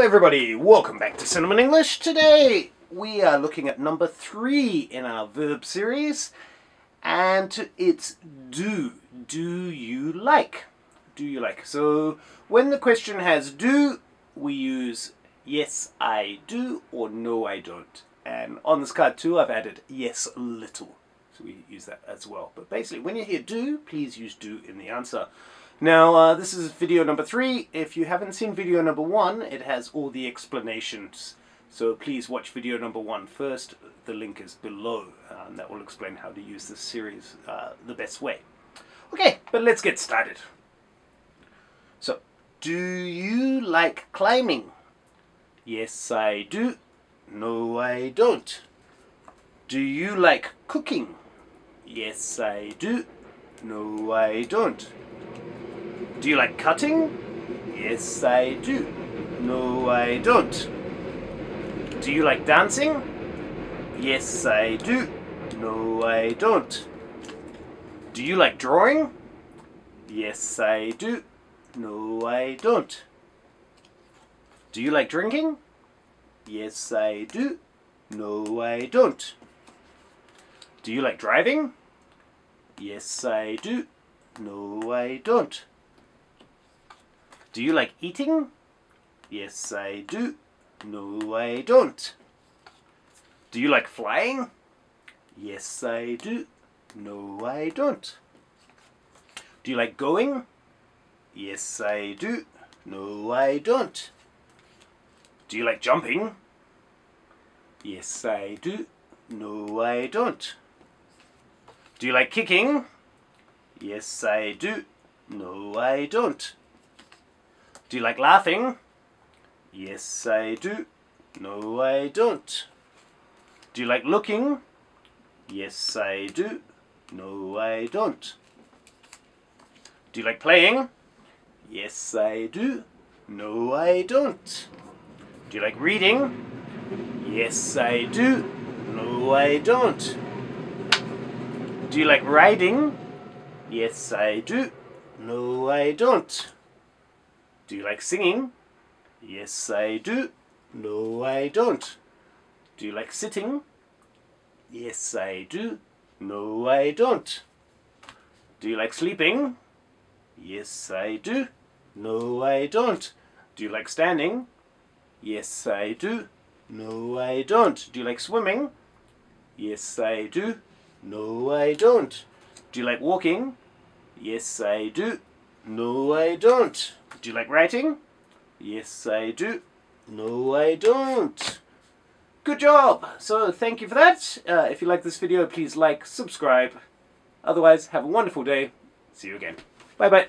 everybody, welcome back to Cinnamon English. Today we are looking at number three in our verb series and it's do. Do you like? Do you like? So when the question has do, we use yes I do or no I don't. And on this card too I've added yes little. So we use that as well. But basically when you hear do, please use do in the answer. Now, uh, this is video number three. If you haven't seen video number one, it has all the explanations. So please watch video number one first. The link is below, uh, and that will explain how to use this series uh, the best way. Okay, but let's get started. So, do you like climbing? Yes, I do. No, I don't. Do you like cooking? Yes, I do. No, I don't. Do you like cutting? Yes, I do. No, I don't. Do you like dancing? Yes, I do. No, I don't. Do you like drawing? Yes, I do. No, I don't. Do you like drinking? Yes, I do. No, I don't. Do you like driving? Yes, I do. No, I don't. Do you like eating? Yes, I do. No, I don't. Do you like flying? Yes, I do. No, I don't. Do you like going? Yes, I do. No, I don't. Do you like jumping? Yes, I do. No, I don't. Do you like kicking? Yes, I do. No, I don't. Do you like laughing? Yes, I do. No, I don't. Do you like looking? Yes, I do. No, I don't. Do you like playing? Yes, I do. No, I don't. Do you like reading? Yes, I do. No, I don't. Do you like riding? Yes, I do. No, I don't. Do you like singing? Yes, I do. No, I don't. Do you like sitting? Yes, I do. No, I don't. Do you like sleeping? Yes, I do. No, I don't. Do you like standing? Yes, I do. No, I don't. Do you like swimming? Yes, I do. No, I don't. Do you like walking? Yes, I do. No, I don't. Do you like writing? Yes, I do. No, I don't. Good job! So thank you for that. Uh, if you like this video, please like, subscribe. Otherwise, have a wonderful day. See you again. Bye-bye.